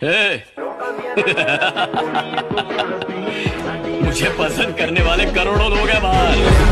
Hey! मुझे पसंद करने वाले करोड़ों लोग हैं बाहर